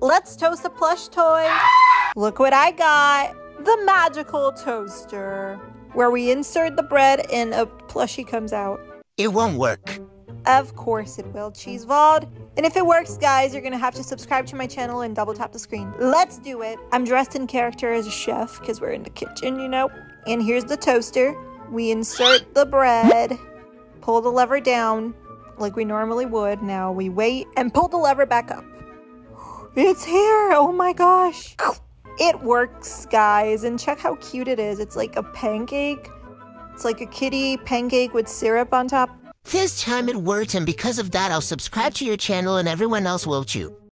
let's toast a plush toy. Look what I got. The magical toaster. Where we insert the bread and a plushie comes out. It won't work. Of course it will, Cheesevald. And if it works, guys, you're gonna have to subscribe to my channel and double tap the screen. Let's do it. I'm dressed in character as a chef because we're in the kitchen, you know. And here's the toaster. We insert the bread, pull the lever down like we normally would. Now we wait and pull the lever back up. It's here! Oh my gosh! It works, guys. And check how cute it is. It's like a pancake. It's like a kitty pancake with syrup on top. This time it worked, and because of that, I'll subscribe to your channel and everyone else will too.